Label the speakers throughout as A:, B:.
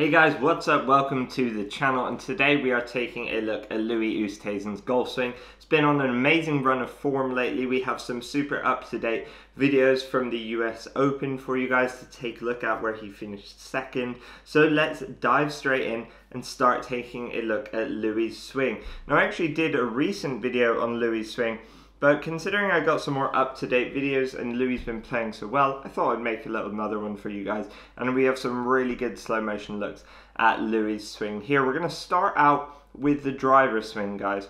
A: Hey guys, what's up? Welcome to the channel and today we are taking a look at Louis Oosthuizen's golf swing. It's been on an amazing run of form lately. We have some super up-to-date videos from the US Open for you guys to take a look at where he finished second. So let's dive straight in and start taking a look at Louis' swing. Now I actually did a recent video on Louis' swing but considering I got some more up-to-date videos and Louis been playing so well, I thought I'd make a little another one for you guys. And we have some really good slow motion looks at Louis' swing here. We're going to start out with the driver swing, guys.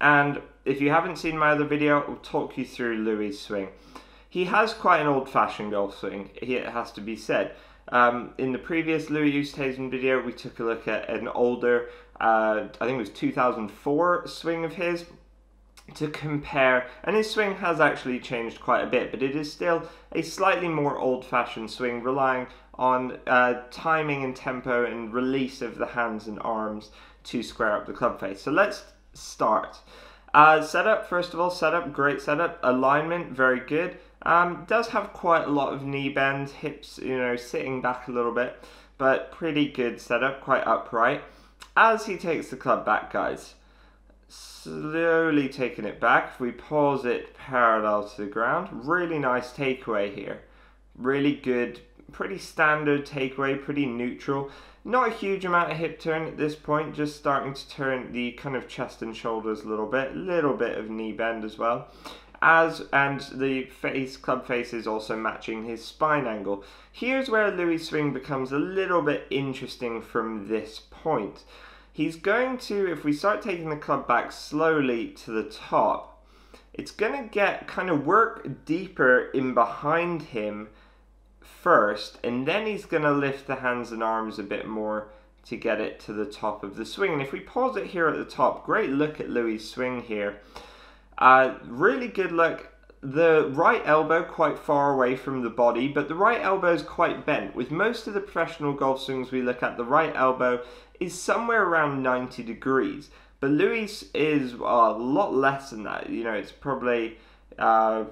A: And if you haven't seen my other video, I'll talk you through Louis' swing. He has quite an old-fashioned golf swing, it has to be said. Um, in the previous Louis Oosthuizen video, we took a look at an older, uh, I think it was 2004 swing of his, to compare, and his swing has actually changed quite a bit, but it is still a slightly more old-fashioned swing, relying on uh, timing and tempo and release of the hands and arms to square up the club face. So let's start. Uh, setup, first of all, setup, great setup. Alignment, very good. Um, does have quite a lot of knee bend, hips, you know, sitting back a little bit, but pretty good setup, quite upright. As he takes the club back, guys, slowly taking it back. We pause it parallel to the ground, really nice takeaway here. Really good, pretty standard takeaway, pretty neutral. Not a huge amount of hip turn at this point, just starting to turn the kind of chest and shoulders a little bit, little bit of knee bend as well. As and the face club face is also matching his spine angle. Here's where Louis swing becomes a little bit interesting from this point. He's going to, if we start taking the club back slowly to the top, it's going to get kind of work deeper in behind him first, and then he's going to lift the hands and arms a bit more to get it to the top of the swing. And if we pause it here at the top, great look at Louis' swing here. Uh, really good look the right elbow quite far away from the body, but the right elbow is quite bent. With most of the professional golf swings we look at, the right elbow is somewhere around 90 degrees. But Louis is uh, a lot less than that. You know, it's probably, uh,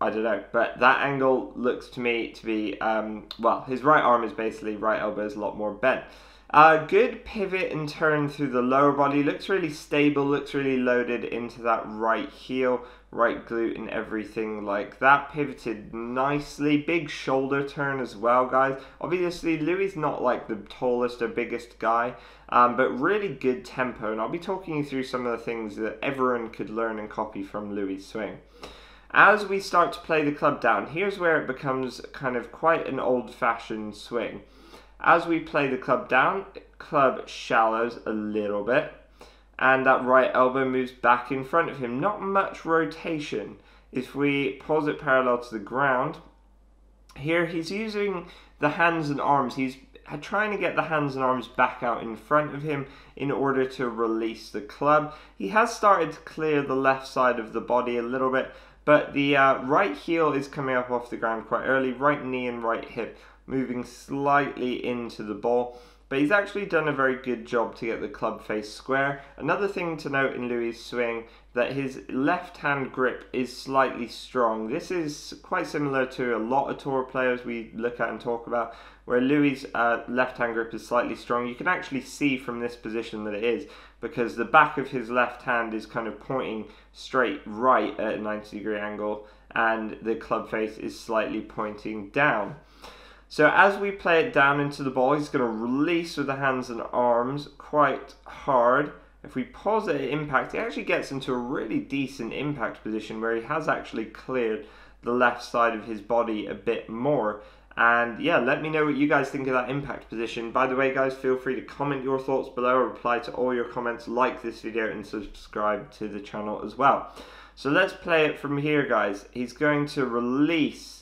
A: I don't know, but that angle looks to me to be, um, well, his right arm is basically, right elbow is a lot more bent. Uh, good pivot and turn through the lower body. Looks really stable, looks really loaded into that right heel, right glute and everything like that. Pivoted nicely. Big shoulder turn as well, guys. Obviously, Louis not like the tallest or biggest guy, um, but really good tempo. And I'll be talking you through some of the things that everyone could learn and copy from Louis' swing. As we start to play the club down, here's where it becomes kind of quite an old-fashioned swing. As we play the club down, club shallows a little bit and that right elbow moves back in front of him. Not much rotation. If we pause it parallel to the ground, here he's using the hands and arms. He's trying to get the hands and arms back out in front of him in order to release the club. He has started to clear the left side of the body a little bit, but the uh, right heel is coming up off the ground quite early. Right knee and right hip moving slightly into the ball. But he's actually done a very good job to get the club face square. Another thing to note in Louis' swing that his left hand grip is slightly strong. This is quite similar to a lot of tour players we look at and talk about, where Louis' uh, left hand grip is slightly strong. You can actually see from this position that it is because the back of his left hand is kind of pointing straight right at a 90 degree angle and the club face is slightly pointing down. So as we play it down into the ball, he's going to release with the hands and arms quite hard. If we pause at impact, he actually gets into a really decent impact position where he has actually cleared the left side of his body a bit more. And yeah, let me know what you guys think of that impact position. By the way, guys, feel free to comment your thoughts below, reply to all your comments, like this video, and subscribe to the channel as well. So let's play it from here, guys. He's going to release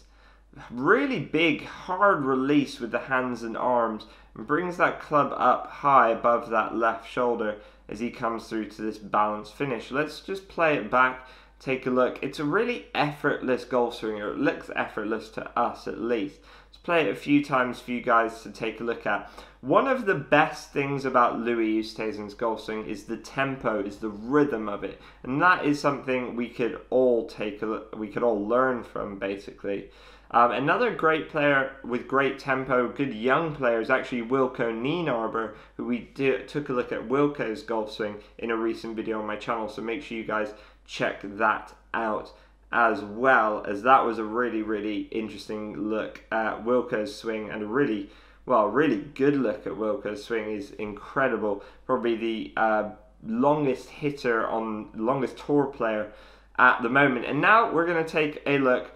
A: really big, hard release with the hands and arms and brings that club up high above that left shoulder as he comes through to this balanced finish. Let's just play it back, take a look. It's a really effortless golf swing, or it looks effortless to us at least. Let's play it a few times for you guys to take a look at. One of the best things about Louis Oosthuizen's golf swing is the tempo, is the rhythm of it. And that is something we could all take a look, we could all learn from basically. Um, another great player with great tempo, good young player is actually Wilco Nienaber, who we took a look at Wilco's golf swing in a recent video on my channel. So make sure you guys check that out as well, as that was a really, really interesting look at Wilco's swing and a really, well, really good look at Wilco's swing is incredible. Probably the uh, longest hitter on, longest tour player at the moment. And now we're going to take a look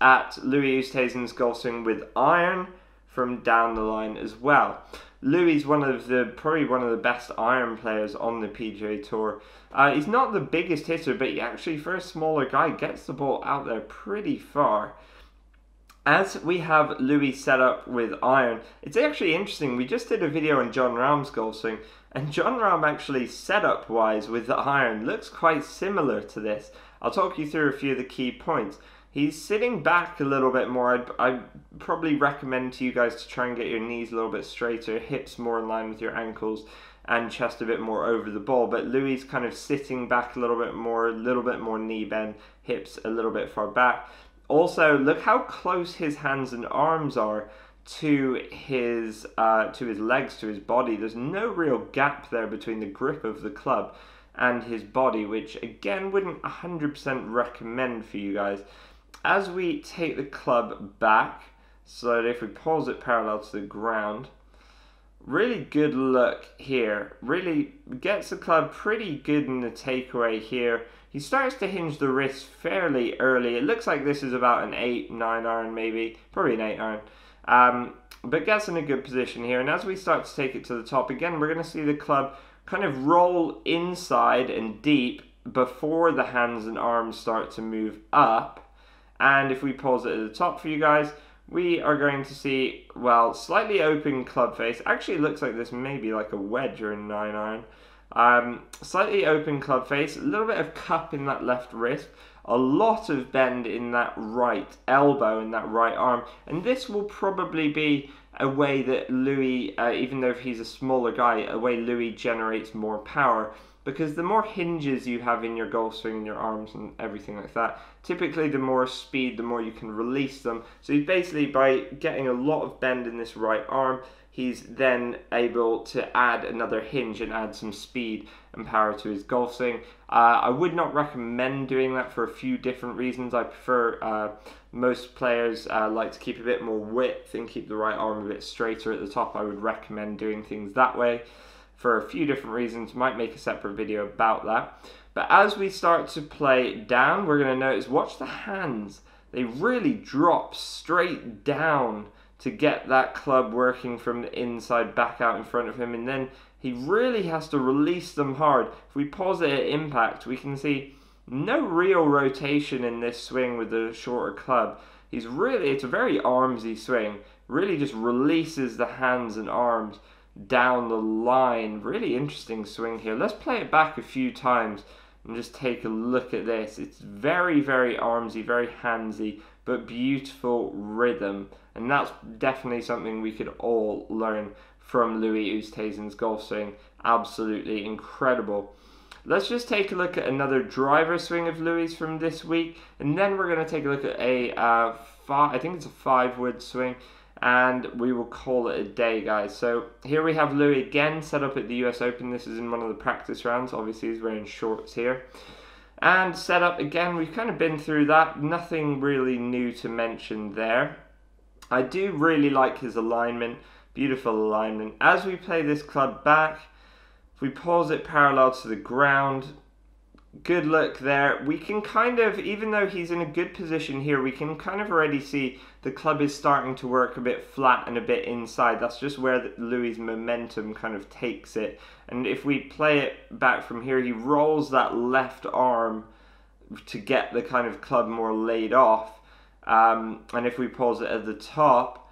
A: at Louis Oosthuizen's golf swing with iron from down the line as well. Louis is one of the probably one of the best iron players on the PGA Tour. Uh, he's not the biggest hitter, but he actually, for a smaller guy, gets the ball out there pretty far. As we have Louis set up with iron, it's actually interesting. We just did a video on Jon Rahm's golf swing, and Jon Rahm actually setup wise with the iron looks quite similar to this. I'll talk you through a few of the key points. He's sitting back a little bit more. I'd, I'd, probably recommend to you guys to try and get your knees a little bit straighter, hips more in line with your ankles, and chest a bit more over the ball. But Louis kind of sitting back a little bit more, a little bit more knee bend, hips a little bit far back. Also, look how close his hands and arms are to his uh, to his legs, to his body. There's no real gap there between the grip of the club and his body, which again wouldn't 100% recommend for you guys as we take the club back, so that if we pause it parallel to the ground, really good look here. Really gets the club pretty good in the takeaway here. He starts to hinge the wrist fairly early. It looks like this is about an 8, 9 iron maybe. Probably an 8 iron. Um, but gets in a good position here. And as we start to take it to the top, again, we're going to see the club kind of roll inside and deep before the hands and arms start to move up. And if we pause it at the top for you guys, we are going to see, well, slightly open club face. Actually, looks like this may be like a wedge or a 9 iron. Um, slightly open club face, a little bit of cup in that left wrist, a lot of bend in that right elbow and that right arm. And this will probably be a way that Louis, uh, even though he's a smaller guy, a way Louis generates more power because the more hinges you have in your golf swing and your arms and everything like that, typically the more speed, the more you can release them. So he's basically by getting a lot of bend in this right arm, he's then able to add another hinge and add some speed and power to his golf swing. Uh, I would not recommend doing that for a few different reasons. I prefer uh, most players uh, like to keep a bit more width and keep the right arm a bit straighter at the top. I would recommend doing things that way for a few different reasons. Might make a separate video about that. But as we start to play down, we're going to notice, watch the hands. They really drop straight down to get that club working from the inside back out in front of him. And then he really has to release them hard. If we pause it at impact, we can see no real rotation in this swing with the shorter club. He's really, it's a very armsy swing. Really just releases the hands and arms down the line. Really interesting swing here. Let's play it back a few times and just take a look at this. It's very, very armsy, very handsy, but beautiful rhythm. And that's definitely something we could all learn from Louis Oosthuizen's golf swing. Absolutely incredible. Let's just take a look at another driver swing of Louis from this week, and then we're going to take a look at a uh, five, I think it's a five wood swing and we will call it a day, guys. So here we have Louis again set up at the US Open. This is in one of the practice rounds. Obviously, he's wearing shorts here. And set up again, we've kind of been through that. Nothing really new to mention there. I do really like his alignment. Beautiful alignment. As we play this club back, if we pause it parallel to the ground, good look there. We can kind of, even though he's in a good position here, we can kind of already see the club is starting to work a bit flat and a bit inside. That's just where Louis' momentum kind of takes it. And if we play it back from here, he rolls that left arm to get the kind of club more laid off. Um, and if we pause it at the top,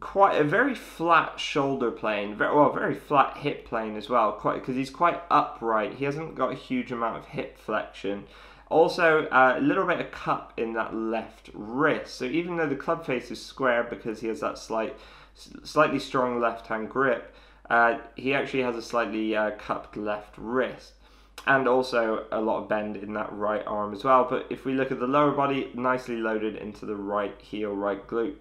A: quite a very flat shoulder plane, very, well, very flat hip plane as well. Quite because he's quite upright. He hasn't got a huge amount of hip flexion. Also, uh, a little bit of cup in that left wrist. So even though the club face is square because he has that slight, slightly strong left hand grip, uh, he actually has a slightly uh, cupped left wrist. and also a lot of bend in that right arm as well. But if we look at the lower body, nicely loaded into the right heel, right glute.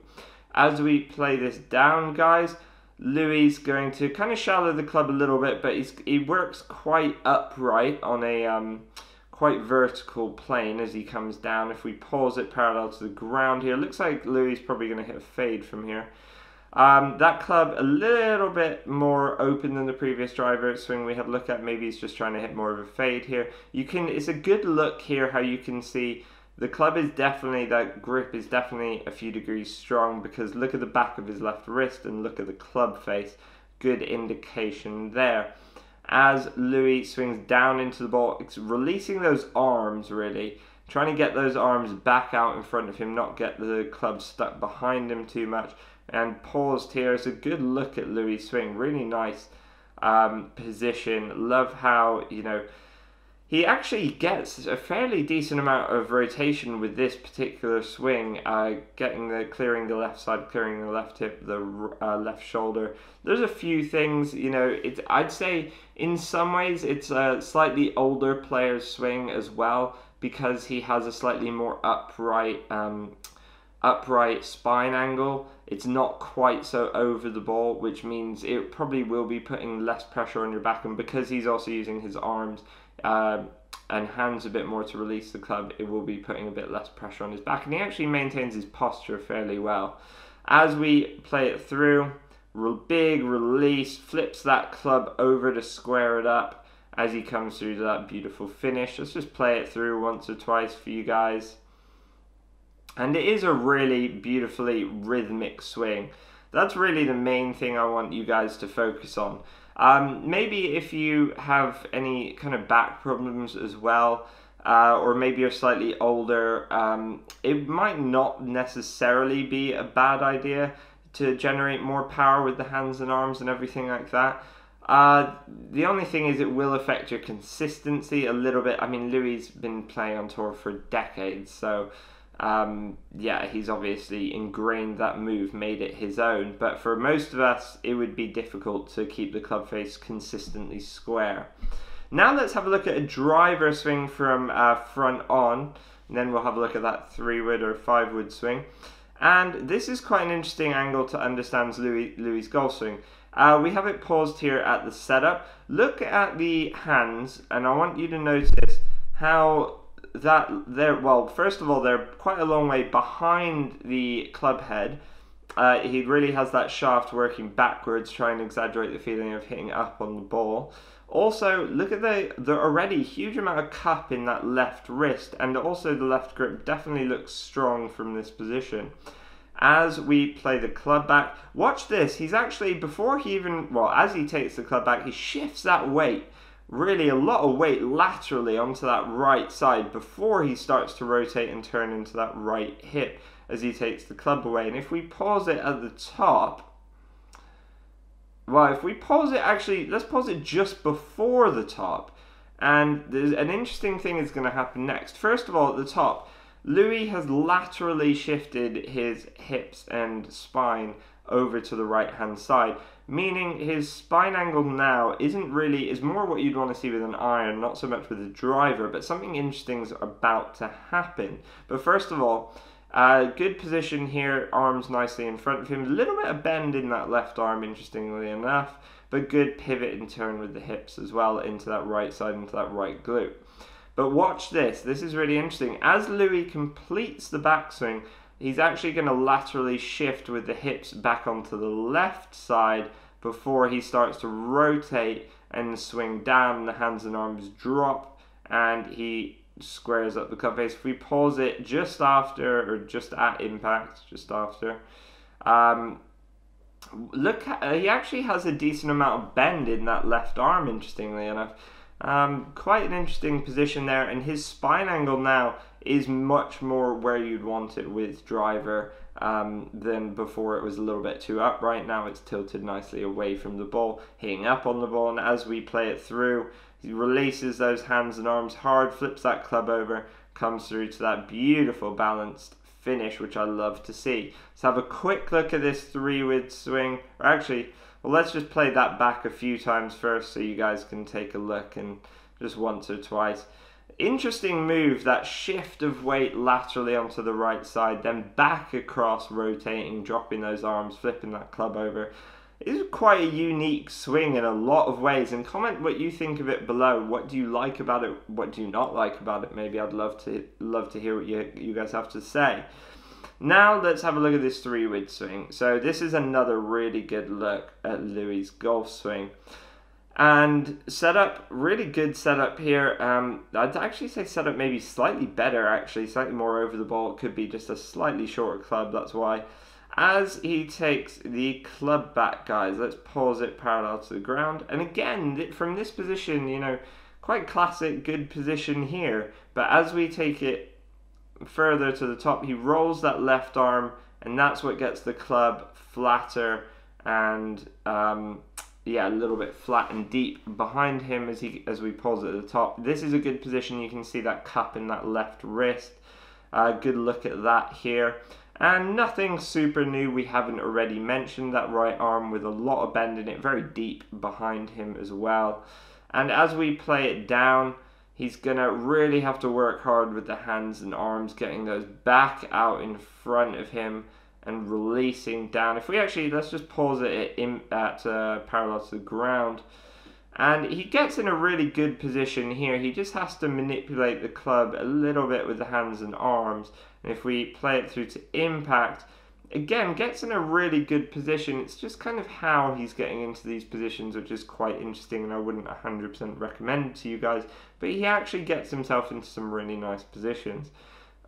A: As we play this down, guys, Louis going to kind of shallow the club a little bit, but he's, he works quite upright on a um, quite vertical plane as he comes down. If we pause it parallel to the ground here, looks like Louis probably going to hit a fade from here. Um, that club a little bit more open than the previous driver swing we had a look at. Maybe he's just trying to hit more of a fade here. You can. It's a good look here how you can see the club is definitely that grip is definitely a few degrees strong because look at the back of his left wrist and look at the club face. Good indication there. As Louis swings down into the ball, it's releasing those arms really trying to get those arms back out in front of him, not get the club stuck behind him too much and paused here. It's a good look at Louis swing. Really nice um, position. Love how, you know, he actually gets a fairly decent amount of rotation with this particular swing, uh, getting the clearing the left side, clearing the left hip, the uh, left shoulder. There's a few things, you know. It I'd say in some ways it's a slightly older player's swing as well because he has a slightly more upright um, upright spine angle. It's not quite so over the ball, which means it probably will be putting less pressure on your back. And because he's also using his arms um, and hands a bit more to release the club, it will be putting a bit less pressure on his back. And he actually maintains his posture fairly well. As we play it through, big release, flips that club over to square it up as he comes through to that beautiful finish. Let's just play it through once or twice for you guys. And it is a really beautifully rhythmic swing. That's really the main thing I want you guys to focus on. Um, maybe if you have any kind of back problems as well, uh, or maybe you're slightly older, um, it might not necessarily be a bad idea to generate more power with the hands and arms and everything like that. Uh, the only thing is it will affect your consistency a little bit. I mean, Louis has been playing on tour for decades, so um, yeah, he's obviously ingrained that move, made it his own. But for most of us, it would be difficult to keep the club face consistently square. Now let's have a look at a driver swing from uh, front on. And then we'll have a look at that three wood or five wood swing. And this is quite an interesting angle to understand Louis, Louis' golf swing. Uh, we have it paused here at the setup. Look at the hands, and I want you to notice how that they're well. First of all, they're quite a long way behind the club head. Uh, he really has that shaft working backwards, trying to exaggerate the feeling of hitting up on the ball. Also, look at the the already huge amount of cup in that left wrist, and also the left grip definitely looks strong from this position. As we play the club back, watch this. He's actually before he even well, as he takes the club back, he shifts that weight really a lot of weight laterally onto that right side before he starts to rotate and turn into that right hip as he takes the club away. And if we pause it at the top, well, if we pause it actually, let's pause it just before the top. And there's an interesting thing is going to happen next. First of all, at the top, Louis has laterally shifted his hips and spine over to the right hand side meaning his spine angle now isn't really is more what you'd want to see with an iron not so much with a driver but something interesting is about to happen. But first of all uh, good position here arms nicely in front of him. A little bit of bend in that left arm interestingly enough but good pivot and turn with the hips as well into that right side into that right glute. But watch this this is really interesting. As louis completes the backswing he's actually going to laterally shift with the hips back onto the left side before he starts to rotate and swing down. The hands and arms drop and he squares up the club face. If we pause it just after or just at impact, just after, um, look, uh, he actually has a decent amount of bend in that left arm, interestingly enough. Um, quite an interesting position there, and his spine angle now is much more where you'd want it with driver um, than before it was a little bit too upright. Now it's tilted nicely away from the ball, hitting up on the ball, and as we play it through, he releases those hands and arms hard, flips that club over, comes through to that beautiful balanced finish, which I love to see. Let's have a quick look at this three wood swing, or actually, well, let's just play that back a few times first so you guys can take a look and just once or twice. Interesting move, that shift of weight laterally onto the right side, then back across, rotating, dropping those arms, flipping that club over. It's quite a unique swing in a lot of ways. And comment what you think of it below. What do you like about it? What do you not like about it? Maybe I'd love to love to hear what you you guys have to say. Now let's have a look at this three wood swing. So this is another really good look at Louis' golf swing. And setup, really good setup here. Um, I'd actually say setup maybe slightly better, actually, slightly more over the ball. It could be just a slightly shorter club, that's why. As he takes the club back, guys, let's pause it parallel to the ground. And again, from this position, you know, quite classic, good position here. But as we take it further to the top, he rolls that left arm, and that's what gets the club flatter and um, yeah, a little bit flat and deep behind him as he as we pause at the top. This is a good position. You can see that cup in that left wrist. Uh, good look at that here. And nothing super new we haven't already mentioned. That right arm with a lot of bend in it, very deep behind him as well. And as we play it down, he's going to really have to work hard with the hands and arms, getting those back out in front of him and releasing down. If we actually, let's just pause it in, at uh, parallel to the ground. And he gets in a really good position here. He just has to manipulate the club a little bit with the hands and arms. And if we play it through to impact, again, gets in a really good position. It's just kind of how he's getting into these positions, which is quite interesting and I wouldn't 100% recommend to you guys. But he actually gets himself into some really nice positions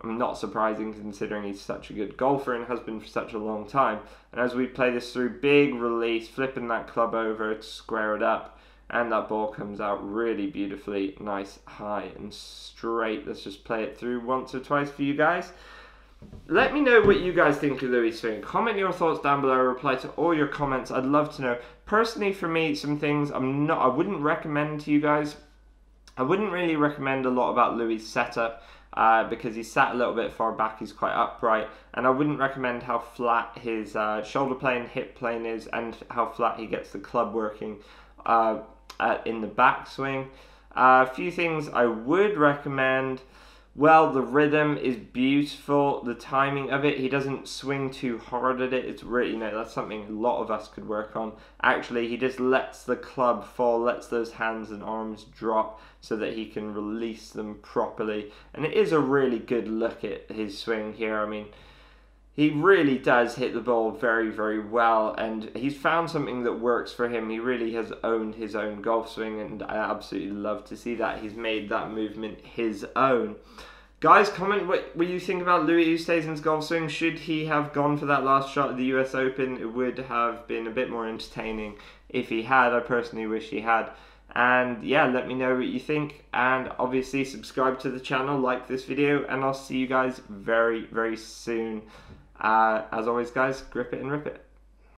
A: not surprising considering he's such a good golfer and has been for such a long time. And as we play this through, big release, flipping that club over to square it up, and that ball comes out really beautifully, nice, high, and straight. Let's just play it through once or twice for you guys. Let me know what you guys think of Louis swing. Comment your thoughts down below. reply to all your comments. I'd love to know. Personally, for me, some things I'm not. I wouldn't recommend to you guys. I wouldn't really recommend a lot about Louis' setup uh, because he's sat a little bit far back, he's quite upright, and I wouldn't recommend how flat his uh, shoulder plane, hip plane is, and how flat he gets the club working uh, at, in the backswing. Uh, a few things I would recommend. Well, the rhythm is beautiful. The timing of it, he doesn't swing too hard at it. It's really, you know, that's something a lot of us could work on. Actually, he just lets the club fall, lets those hands and arms drop so that he can release them properly. And it is a really good look at his swing here. I mean, he really does hit the ball very, very well, and he's found something that works for him. He really has owned his own golf swing, and I absolutely love to see that. He's made that movement his own. Guys, comment what, what you think about Louis Oosthuizen's golf swing. Should he have gone for that last shot at the US Open? It would have been a bit more entertaining if he had. I personally wish he had. And yeah, let me know what you think. And obviously, subscribe to the channel, like this video, and I'll see you guys very, very soon. Uh, as always, guys, grip it and rip it.